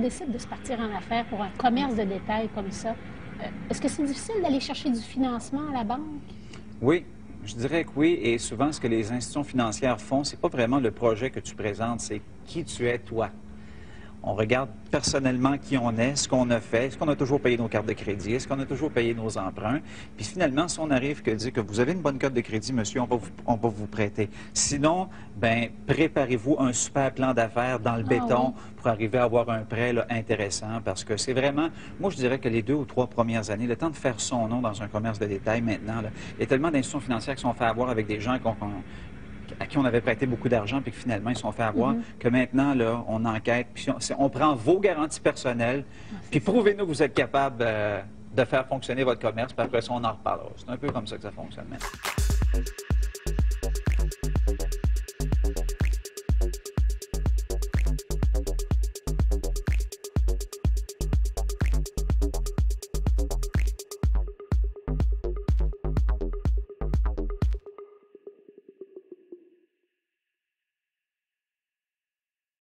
décide de se partir en affaires pour un commerce de détail comme ça, euh, est-ce que c'est difficile d'aller chercher du financement à la banque? Oui, je dirais que oui. Et souvent, ce que les institutions financières font, c'est pas vraiment le projet que tu présentes, c'est qui tu es toi. On regarde personnellement qui on est, ce qu'on a fait, est-ce qu'on a toujours payé nos cartes de crédit, est-ce qu'on a toujours payé nos emprunts. Puis finalement, si on arrive que dire que vous avez une bonne carte de crédit, monsieur, on va vous, on va vous prêter. Sinon, ben préparez-vous un super plan d'affaires dans le Ah béton oui. pour arriver à avoir un prêt là, intéressant parce que c'est vraiment, moi je dirais que les deux ou trois premières années, le temps de faire son nom dans un commerce de détail maintenant, là, il y a tellement d'institutions financières qui sont fait avoir avec des gens qu'on- qu'on- à qui on avait prêté beaucoup d'argent, puis que finalement, ils se sont fait avoir, que maintenant, là, on enquête, puis on prend vos garanties personnelles, puis prouvez-nous que vous êtes capable euh, de faire fonctionner votre commerce, puis après ça, on en reparlera. C'est un peu comme ça que ça fonctionne maintenant.